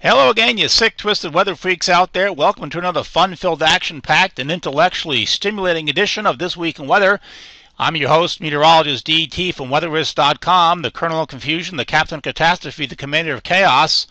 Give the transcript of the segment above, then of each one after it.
Hello again, you sick, twisted weather freaks out there. Welcome to another fun filled, action packed, and intellectually stimulating edition of This Week in Weather. I'm your host, meteorologist DT from weatherrisk.com, the Colonel of Confusion, the Captain of Catastrophe, the Commander of Chaos.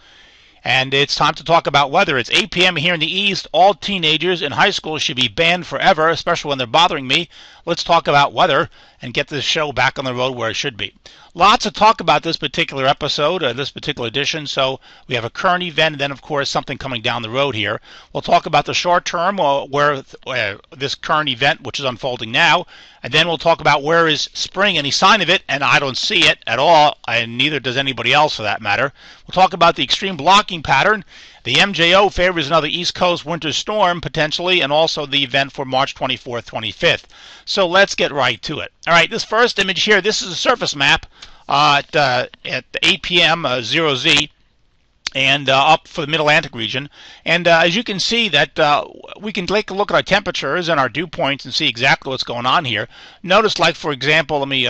And it's time to talk about weather. It's 8 p.m. here in the East. All teenagers in high school should be banned forever, especially when they're bothering me. Let's talk about weather and get this show back on the road where it should be. Lots of talk about this particular episode, or this particular edition. So we have a current event, and then of course something coming down the road here. We'll talk about the short term, uh, where uh, this current event, which is unfolding now, and then we'll talk about where is spring, any sign of it, and I don't see it at all, and neither does anybody else for that matter. We'll talk about the extreme blocking pattern. The MJO favors another East Coast winter storm potentially, and also the event for March 24th, 25th. So let's get right to it. All right, this first image here, this is a surface map uh, at, uh, at 8 p.m. Uh, 0Z and uh, up for the mid-Atlantic region. And uh, as you can see that uh, we can take a look at our temperatures and our dew points and see exactly what's going on here. Notice like for example, let me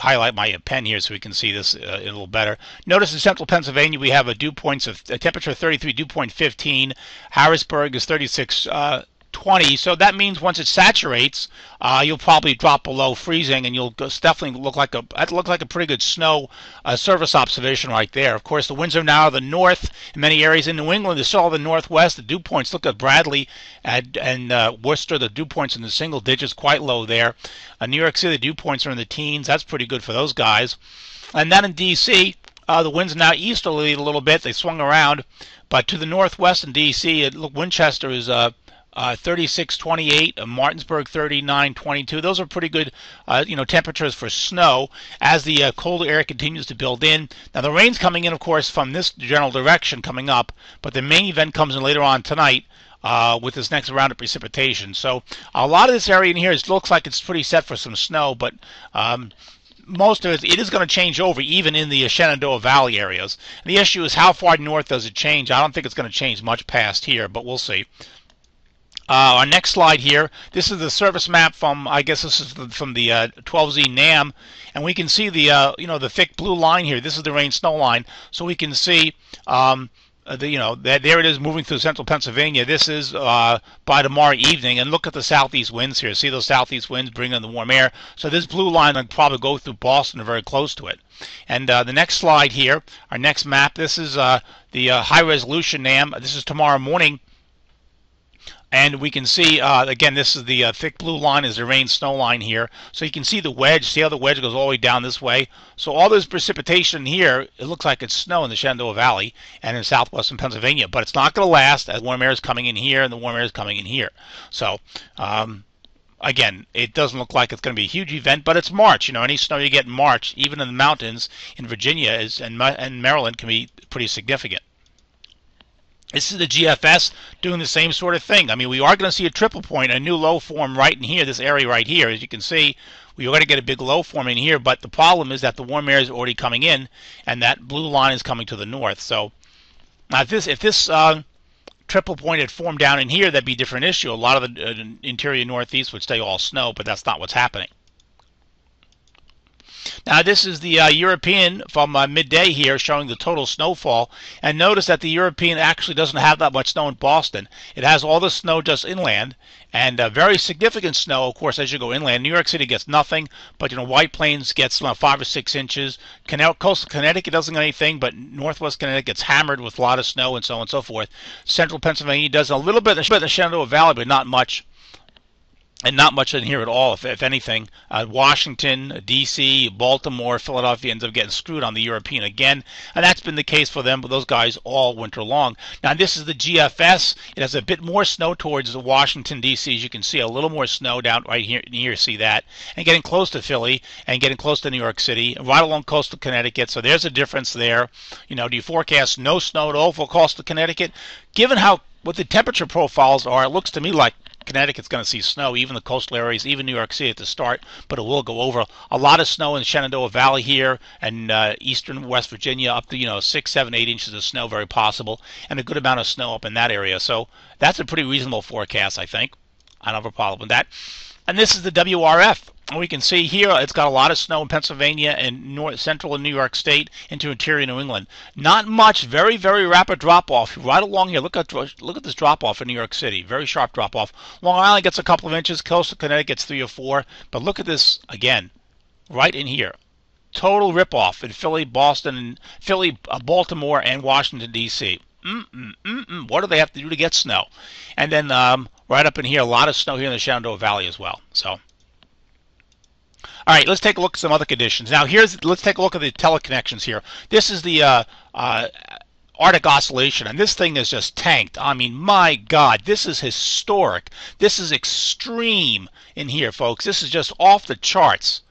highlight my pen here so we can see this uh, a little better. Notice in central Pennsylvania we have a dew points of a temperature of 33, dew point 15. Harrisburg is 36. Uh, 20. So that means once it saturates, uh, you'll probably drop below freezing, and you'll definitely look like a that looks like a pretty good snow uh, surface observation right there. Of course, the winds are now the north in many areas in New England. They're still the northwest. The dew points look at Bradley and, and uh, Worcester. The dew points in the single digits, quite low there. Uh, New York City, the dew points are in the teens. That's pretty good for those guys. And then in D.C., uh, the winds now easterly a little bit. They swung around, but to the northwest in D.C., it, Winchester is uh, uh, 36.28, uh, Martinsburg 39.22. Those are pretty good, uh, you know, temperatures for snow as the uh, colder air continues to build in. Now the rain's coming in, of course, from this general direction coming up, but the main event comes in later on tonight. Uh, with this next round of precipitation. So a lot of this area in here is, looks like it's pretty set for some snow, but um, most of it, it is going to change over even in the Shenandoah Valley areas. And the issue is how far north does it change? I don't think it's going to change much past here, but we'll see. Uh, our next slide here, this is the surface map from, I guess this is the, from the uh, 12Z NAM, and we can see the, uh, you know, the thick blue line here. This is the rain snow line, so we can see, um, uh, the, you know, that there it is moving through central Pennsylvania. This is uh, by tomorrow evening, and look at the southeast winds here. See those southeast winds bringing in the warm air. So this blue line will probably go through Boston or very close to it. And uh, the next slide here, our next map, this is the high resolution NAM. This is tomorrow morning and we can see, uh, again, this is the uh, thick blue line is the rain snow line here. So you can see the wedge. See how the wedge goes all the way down this way? So all this precipitation here, it looks like it's snow in the Shenandoah Valley and in southwestern Pennsylvania. But it's not going to last as warm air is coming in here and the warm air is coming in here. So, um, again, it doesn't look like it's going to be a huge event, but it's March. You know, any snow you get in March, even in the mountains in Virginia is and, and Maryland, can be pretty significant. This is the GFS doing the same sort of thing. I mean, we are going to see a triple point, a new low form right in here, this area right here. As you can see, we are going to get a big low form in here, but the problem is that the warm air is already coming in, and that blue line is coming to the north. So now if this, if this uh, triple point had formed down in here, that'd be a different issue. A lot of the uh, interior northeast would stay all snow, but that's not what's happening. Now this is the uh, European from uh, midday here showing the total snowfall. And notice that the European actually doesn't have that much snow in Boston. It has all the snow just inland and uh, very significant snow, of course, as you go inland. New York City gets nothing, but you know White Plains gets uh, five or six inches. Canal, coastal Connecticut doesn't get anything, but Northwest Connecticut gets hammered with a lot of snow and so on and so forth. Central Pennsylvania does a little bit in the Shenandoah Valley, but not much and not much in here at all, if, if anything. Uh, Washington, D.C., Baltimore, Philadelphia ends up getting screwed on the European again, and that's been the case for them, but those guys all winter long. Now, this is the GFS. It has a bit more snow towards the Washington, D.C., as you can see, a little more snow down right here, here, see that, and getting close to Philly, and getting close to New York City, right along coastal Connecticut, so there's a difference there. You know, do you forecast no snow at all for coastal Connecticut? Given how what the temperature profiles are, it looks to me like Connecticut's going to see snow, even the coastal areas, even New York City at the start, but it will go over. A lot of snow in the Shenandoah Valley here and uh, eastern West Virginia, up to you know six, seven, eight inches of snow, very possible, and a good amount of snow up in that area. So that's a pretty reasonable forecast, I think. I don't have a problem with that. And this is the WRF. We can see here it's got a lot of snow in Pennsylvania and north central and New York State into interior New England. Not much, very very rapid drop off right along here. Look at look at this drop off in New York City. Very sharp drop off. Long Island gets a couple of inches. Coastal Connecticut gets three or four. But look at this again, right in here. Total rip off in Philly, Boston, Philly, uh, Baltimore, and Washington D.C. Mm-mm. What do they have to do to get snow? And then um, right up in here, a lot of snow here in the Shenandoah Valley as well. So. All right, let's take a look at some other conditions. Now, here's let's take a look at the teleconnections here. This is the uh, uh, Arctic Oscillation, and this thing is just tanked. I mean, my God, this is historic. This is extreme in here, folks. This is just off the charts.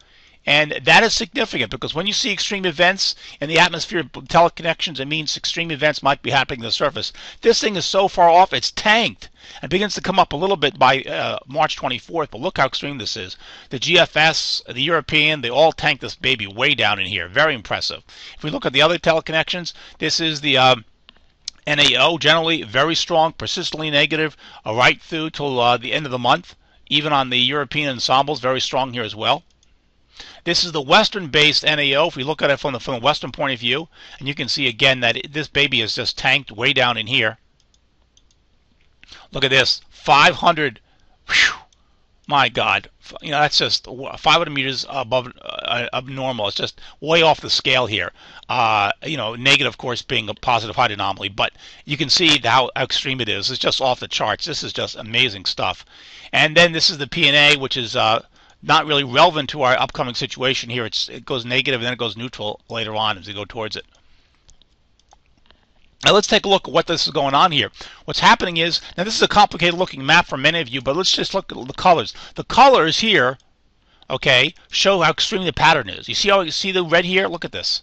And that is significant because when you see extreme events in the atmosphere teleconnections, it means extreme events might be happening to the surface. This thing is so far off, it's tanked It begins to come up a little bit by uh, March 24th. But look how extreme this is. The GFS, the European, they all tanked this baby way down in here. Very impressive. If we look at the other teleconnections, this is the. Um, NAO generally very strong, persistently negative, uh, right through till uh, the end of the month. Even on the European ensembles, very strong here as well. This is the western-based NAO. If we look at it from the, from the western point of view, and you can see again that it, this baby is just tanked way down in here. Look at this, 500. Whew, my God, you know that's just 500 meters above uh, abnormal. It's just way off the scale here. Uh, you know, negative, of course, being a positive height anomaly, but you can see how extreme it is. It's just off the charts. This is just amazing stuff. And then this is the PNA, which is uh, not really relevant to our upcoming situation here. It's, it goes negative and then it goes neutral later on as we go towards it. Now let's take a look at what this is going on here. What's happening is, now this is a complicated looking map for many of you, but let's just look at the colors. The colors here, okay, show how extreme the pattern is. You see how you see the red here? Look at this.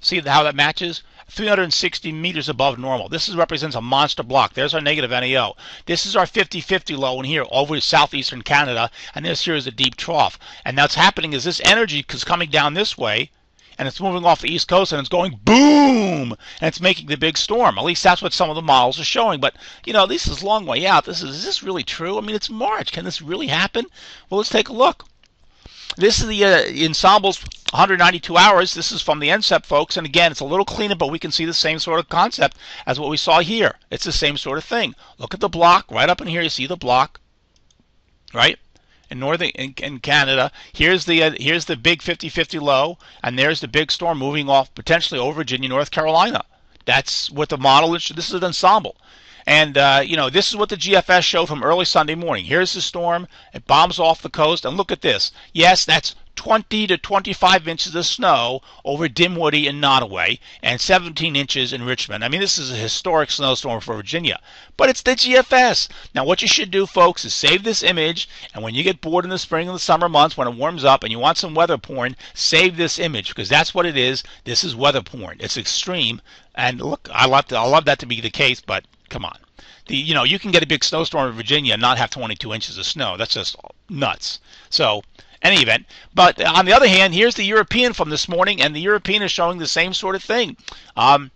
See how that matches? 360 meters above normal. This is, represents a monster block. There's our negative NAO. This is our 50-50 low in here over southeastern Canada, and this here is a deep trough. And what's happening is this energy is coming down this way, and it's moving off the east coast and it's going boom and it's making the big storm at least that's what some of the models are showing but you know this is a long way out this is, is this really true i mean it's march can this really happen well let's take a look this is the uh, ensemble's 192 hours. This is from the NCEP folks, and again, it's a little cleaner, but we can see the same sort of concept as what we saw here. It's the same sort of thing. Look at the block right up in here. You see the block, right? In northern in, in Canada, here's the uh, here's the big 50-50 low, and there's the big storm moving off potentially over Virginia, North Carolina. That's what the model is. This is an ensemble. And, uh, you know, this is what the GFS showed from early Sunday morning. Here's the storm. It bombs off the coast. And look at this. Yes, that's 20 to 25 inches of snow over Dinwiddie and Nottoway and 17 inches in Richmond. I mean, this is a historic snowstorm for Virginia, but it's the GFS. Now, what you should do, folks, is save this image, and when you get bored in the spring and the summer months when it warms up and you want some weather porn, save this image because that's what it is. This is weather porn. It's extreme, and look, I love, to, I love that to be the case, but come on. The, you know, you can get a big snowstorm in Virginia and not have 22 inches of snow. That's just nuts. So, any event. But on the other hand, here's the European from this morning, and the European is showing the same sort of thing. Um,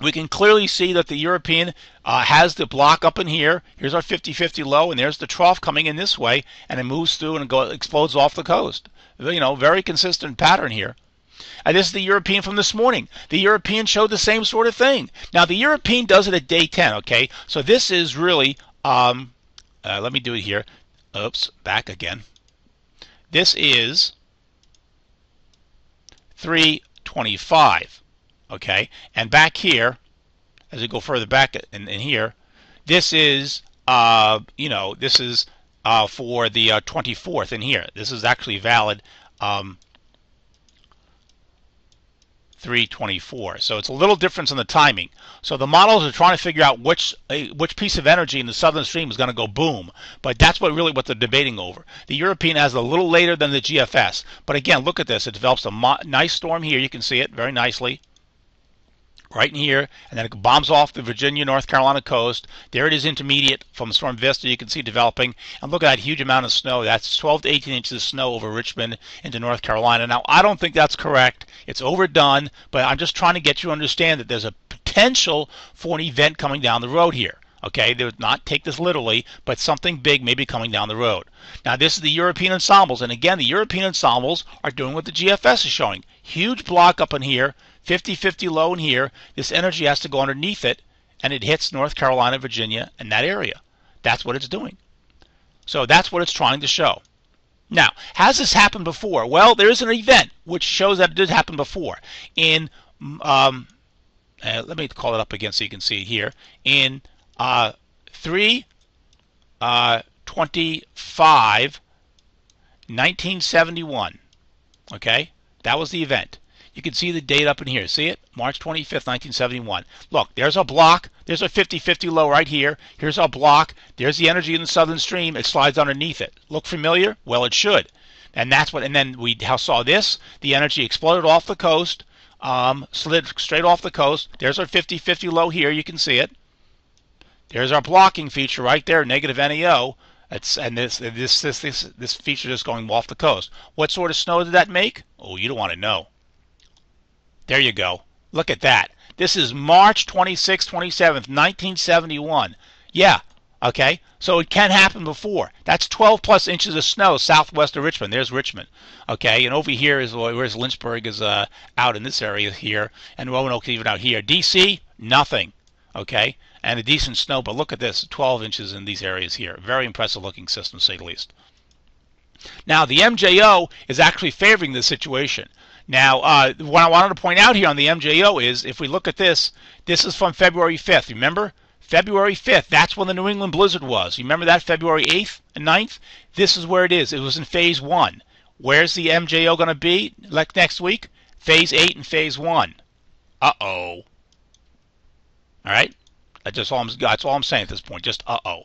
we can clearly see that the European uh, has the block up in here. Here's our 50-50 low, and there's the trough coming in this way, and it moves through and explodes off the coast. You know, very consistent pattern here. And this is the European from this morning. The European showed the same sort of thing. Now, the European does it at day 10, okay? So this is really, um, uh, let me do it here. Oops, back again. This is 325, okay? And back here, as we go further back in, in here, this is, uh, you know, this is uh, for the uh, 24th in here. This is actually valid um, 324. So it's a little difference in the timing. So the models are trying to figure out which which piece of energy in the southern stream is going to go boom. But that's what really what they're debating over. The European has a little later than the GFS. But again, look at this. It develops a nice storm here. You can see it very nicely right in here, and then it bombs off the Virginia, North Carolina coast. There it is intermediate from Storm Vista. You can see developing. And look at that huge amount of snow. That's 12 to 18 inches of snow over Richmond into North Carolina. Now, I don't think that's correct. It's overdone, but I'm just trying to get you to understand that there's a potential for an event coming down the road here. Okay, they would not take this literally, but something big may be coming down the road. Now, this is the European ensembles, and again, the European ensembles are doing what the GFS is showing. Huge block up in here, 50-50 low in here. This energy has to go underneath it, and it hits North Carolina, Virginia, and that area. That's what it's doing. So that's what it's trying to show. Now, has this happened before? Well, there is an event which shows that it did happen before. In um, uh, let me call it up again so you can see it here. In uh, 3 uh, 25 1971 okay that was the event you can see the date up in here. See it? March 25th 1971 look there's a block. There's a 50-50 low right here. Here's a block. There's the energy in the southern stream. It slides underneath it. Look familiar? Well it should. And that's what and then we saw this. The energy exploded off the coast um, slid straight off the coast. There's our 50-50 low here. You can see it. There's our blocking feature right there, negative NAO. It's, and this, this, this, this, this feature just going off the coast. What sort of snow did that make? Oh, you don't want to know. There you go. Look at that. This is March 26, 27th, 1971. Yeah, okay. So it can happen before. That's 12 plus inches of snow southwest of Richmond. There's Richmond. Okay, and over here is where's Lynchburg is uh, out in this area here, and Roanoke even out here. DC, nothing. Okay, and a decent snow, but look at this 12 inches in these areas here. Very impressive looking system, to say the least. Now, the MJO is actually favoring this situation. Now, uh, what I wanted to point out here on the MJO is if we look at this, this is from February 5th. Remember? February 5th, that's when the New England blizzard was. You remember that February 8th and 9th? This is where it is. It was in phase 1. Where's the MJO going to be like next week? Phase 8 and phase 1. Uh-oh. All right? That's just all I'm, that's all I'm saying at this point. Just uh-oh.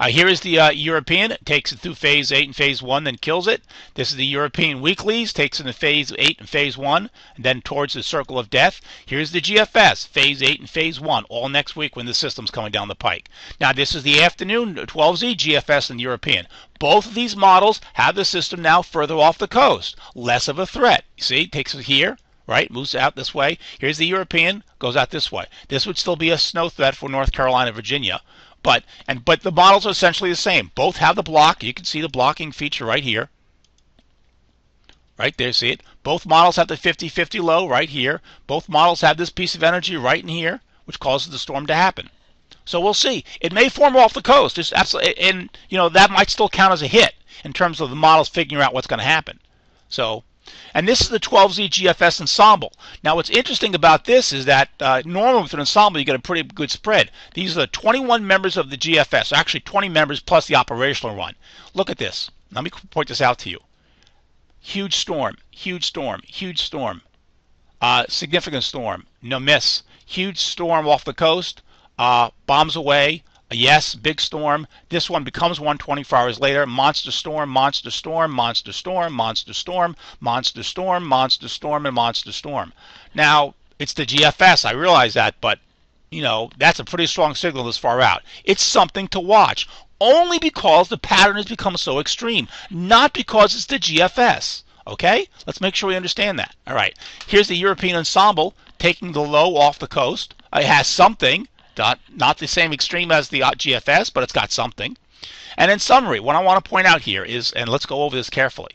Uh, here is the uh, European. Takes it through phase 8 and phase 1, then kills it. This is the European weeklies. Takes it in phase 8 and phase 1, and then towards the circle of death. Here's the GFS, phase 8 and phase 1, all next week when the system's coming down the pike. Now, this is the afternoon 12Z GFS and European. Both of these models have the system now further off the coast. Less of a threat. You see, takes it here, right? Moves out this way. Here's the European, goes out this way. This would still be a snow threat for North Carolina, Virginia. But and but the models are essentially the same. Both have the block. You can see the blocking feature right here. Right there, see it? Both models have the 50-50 low right here. Both models have this piece of energy right in here, which causes the storm to happen. So we'll see. It may form off the coast. It's absolutely, and you know that might still count as a hit in terms of the models figuring out what's going to happen. So and this is the 12Z GFS ensemble. Now, what's interesting about this is that uh, normally with an ensemble, you get a pretty good spread. These are the 21 members of the GFS, actually 20 members plus the operational one. Look at this. Let me point this out to you. Huge storm, huge storm, huge storm. Uh, significant storm, no miss. Huge storm off the coast, uh, bombs away, Uh, yes, big storm. This one becomes one 24 hours later. Monster storm, monster storm, monster storm, monster storm, monster storm, monster storm, and monster storm. Now, it's the GFS. I realize that, but, you know, that's a pretty strong signal this far out. It's something to watch. Only because the pattern has become so extreme, not because it's the GFS. Okay? Let's make sure we understand that. All right. Here's the European ensemble taking the low off the coast. It has something. Not, not the same extreme as the GFS, but it's got something. And in summary, what I want to point out here is, and let's go over this carefully.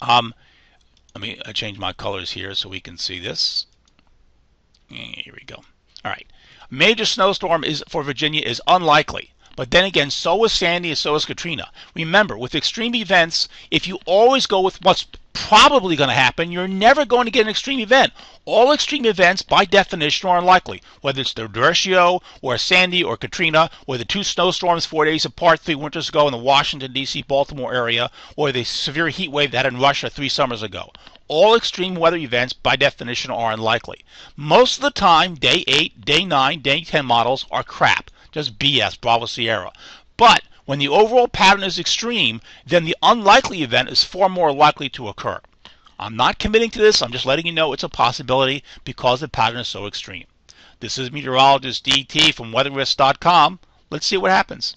Um, let me uh, change my colors here so we can see this. Here we go. All right. Major snowstorm is for Virginia is unlikely. But then again, so is Sandy and so is Katrina. Remember, with extreme events, if you always go with what's probably going to happen, you're never going to get an extreme event. All extreme events, by definition, are unlikely. Whether it's the Derecho, or Sandy, or Katrina, or the two snowstorms four days apart three winters ago in the Washington, D.C., Baltimore area, or the severe heat wave that had in Russia three summers ago. All extreme weather events, by definition, are unlikely. Most of the time, day 8, day 9, day 10 models are crap just BS, Bravo Sierra. But when the overall pattern is extreme, then the unlikely event is far more likely to occur. I'm not committing to this, I'm just letting you know it's a possibility because the pattern is so extreme. This is meteorologist DT from weatherrisk.com. Let's see what happens.